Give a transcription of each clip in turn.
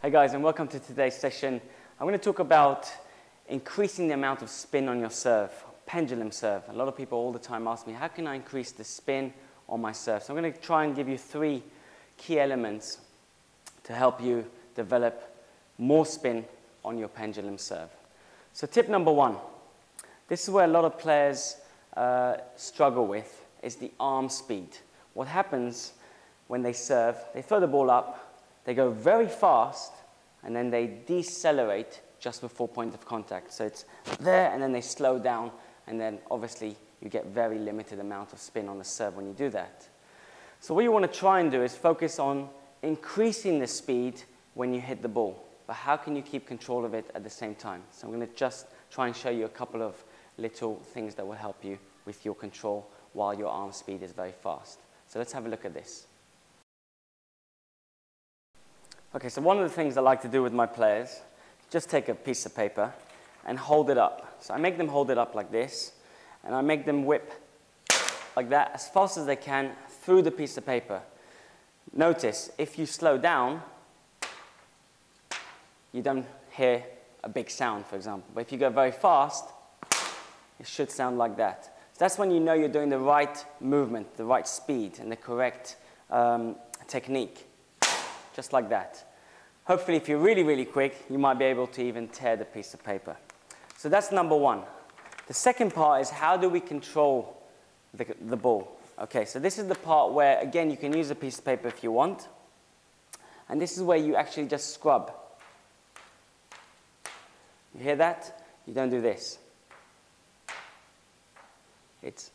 Hey guys, and welcome to today's session. I'm going to talk about increasing the amount of spin on your serve, pendulum serve. A lot of people all the time ask me, how can I increase the spin on my serve? So I'm going to try and give you three key elements to help you develop more spin on your pendulum serve. So tip number one, this is where a lot of players uh, struggle with, is the arm speed. What happens when they serve, they throw the ball up, they go very fast, and then they decelerate just before point of contact. So it's there, and then they slow down, and then obviously you get very limited amount of spin on the serve when you do that. So what you want to try and do is focus on increasing the speed when you hit the ball. But how can you keep control of it at the same time? So I'm going to just try and show you a couple of little things that will help you with your control while your arm speed is very fast. So let's have a look at this. Okay, so one of the things I like to do with my players, just take a piece of paper and hold it up. So I make them hold it up like this, and I make them whip like that as fast as they can through the piece of paper. Notice, if you slow down, you don't hear a big sound, for example. But if you go very fast, it should sound like that. So that's when you know you're doing the right movement, the right speed, and the correct um, technique, just like that. Hopefully, if you're really, really quick, you might be able to even tear the piece of paper. So that's number one. The second part is how do we control the, the ball? Okay, so this is the part where, again, you can use a piece of paper if you want. And this is where you actually just scrub. You hear that? You don't do this. It's,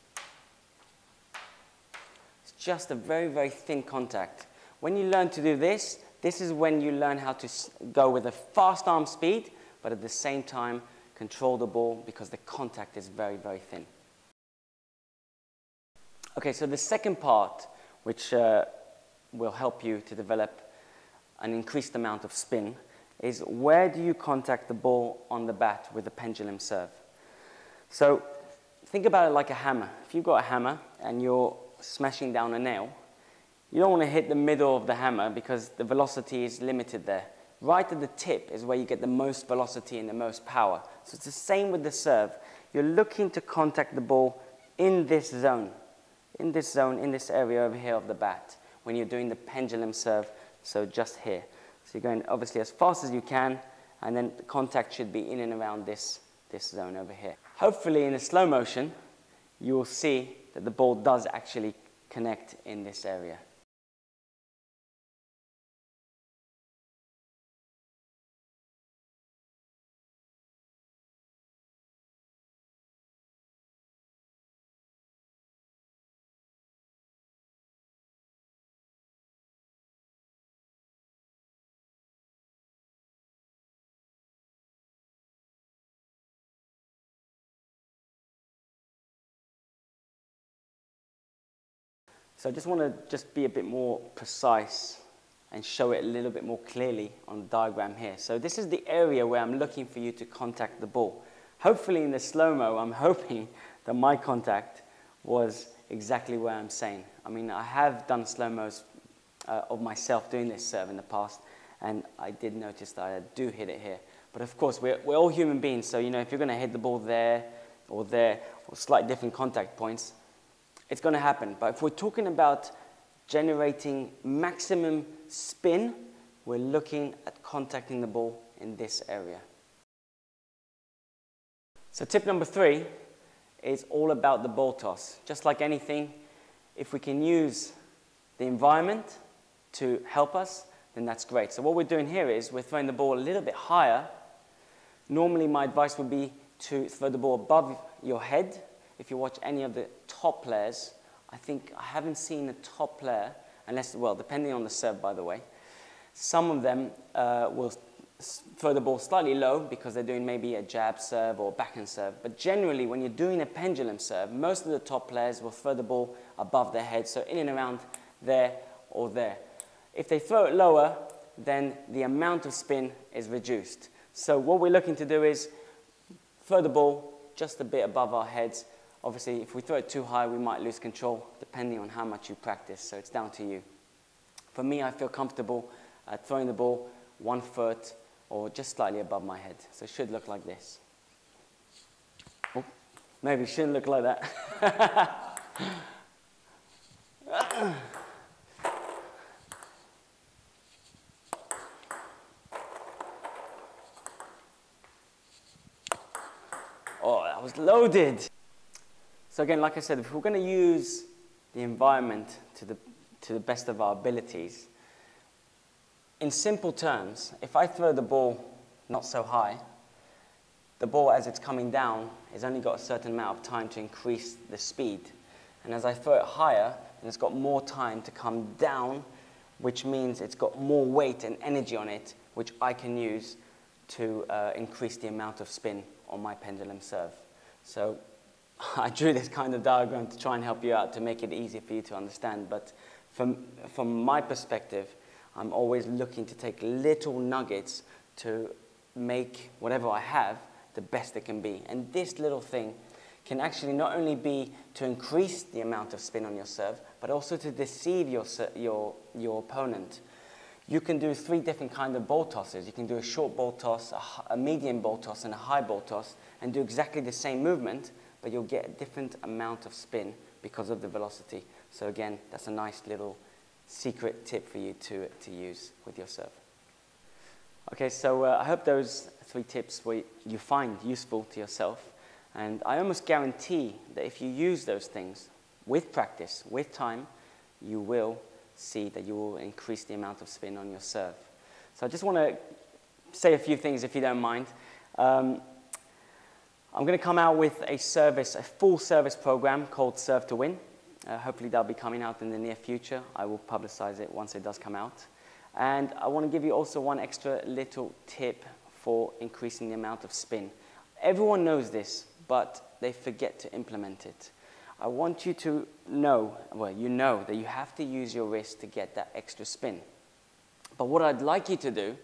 it's just a very, very thin contact. When you learn to do this, this is when you learn how to go with a fast arm speed, but at the same time control the ball because the contact is very, very thin. Okay, so the second part, which uh, will help you to develop an increased amount of spin, is where do you contact the ball on the bat with a pendulum serve? So think about it like a hammer. If you've got a hammer and you're smashing down a nail, you don't want to hit the middle of the hammer because the velocity is limited there. Right at the tip is where you get the most velocity and the most power. So it's the same with the serve. You're looking to contact the ball in this zone, in this zone, in this area over here of the bat when you're doing the pendulum serve, so just here. So you're going obviously as fast as you can, and then the contact should be in and around this, this zone over here. Hopefully in a slow motion, you will see that the ball does actually connect in this area. So I just want to just be a bit more precise and show it a little bit more clearly on the diagram here. So this is the area where I'm looking for you to contact the ball. Hopefully in the slow-mo, I'm hoping that my contact was exactly where I'm saying. I mean, I have done slow-mos uh, of myself doing this serve in the past, and I did notice that I do hit it here. But of course, we're, we're all human beings, so you know, if you're going to hit the ball there or there, or slight different contact points, it's going to happen. But if we're talking about generating maximum spin, we're looking at contacting the ball in this area. So tip number three is all about the ball toss. Just like anything, if we can use the environment to help us, then that's great. So what we're doing here is we're throwing the ball a little bit higher. Normally my advice would be to throw the ball above your head if you watch any of the top players, I think I haven't seen a top player, unless, well, depending on the serve, by the way, some of them uh, will throw the ball slightly low because they're doing maybe a jab serve or backhand serve. But generally, when you're doing a pendulum serve, most of the top players will throw the ball above their head, so in and around there or there. If they throw it lower, then the amount of spin is reduced. So what we're looking to do is throw the ball just a bit above our heads Obviously, if we throw it too high, we might lose control, depending on how much you practice, so it's down to you. For me, I feel comfortable uh, throwing the ball one foot or just slightly above my head. So it should look like this. Oh, maybe it shouldn't look like that. oh, that was loaded. So again, like I said, if we're going to use the environment to the, to the best of our abilities, in simple terms, if I throw the ball not so high, the ball as it's coming down has only got a certain amount of time to increase the speed. And as I throw it higher, it's got more time to come down, which means it's got more weight and energy on it, which I can use to uh, increase the amount of spin on my pendulum serve. So I drew this kind of diagram to try and help you out to make it easier for you to understand. But from, from my perspective, I'm always looking to take little nuggets to make whatever I have the best it can be. And this little thing can actually not only be to increase the amount of spin on your serve, but also to deceive your, your, your opponent. You can do three different kind of ball tosses. You can do a short ball toss, a, a medium ball toss, and a high ball toss, and do exactly the same movement, but you'll get a different amount of spin because of the velocity. So again, that's a nice little secret tip for you to, to use with your serve. Okay, so uh, I hope those three tips were, you find useful to yourself. And I almost guarantee that if you use those things with practice, with time, you will see that you will increase the amount of spin on your serve. So I just want to say a few things if you don't mind. Um, I'm going to come out with a service, a full service program called Serve to Win. Uh, hopefully that'll be coming out in the near future. I will publicize it once it does come out. And I want to give you also one extra little tip for increasing the amount of spin. Everyone knows this, but they forget to implement it. I want you to know, well, you know that you have to use your wrist to get that extra spin. But what I'd like you to do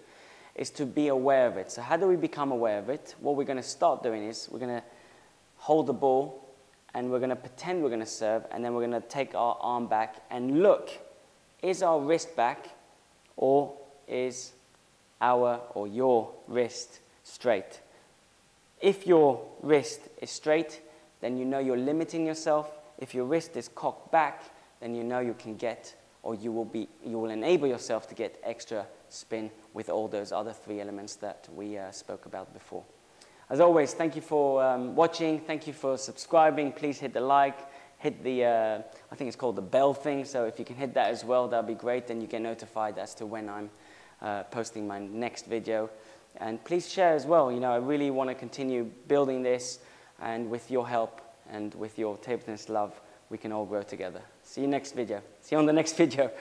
is to be aware of it. So how do we become aware of it? What we're going to start doing is we're going to hold the ball and we're going to pretend we're going to serve and then we're going to take our arm back and look, is our wrist back or is our or your wrist straight? If your wrist is straight, then you know you're limiting yourself. If your wrist is cocked back, then you know you can get or you will, be, you will enable yourself to get extra spin with all those other three elements that we uh, spoke about before. As always, thank you for um, watching. Thank you for subscribing. Please hit the like, hit the, uh, I think it's called the bell thing. So if you can hit that as well, that'll be great. Then you get notified as to when I'm uh, posting my next video. And please share as well. You know, I really want to continue building this. And with your help and with your table love, we can all grow together. See you next video. See you on the next video.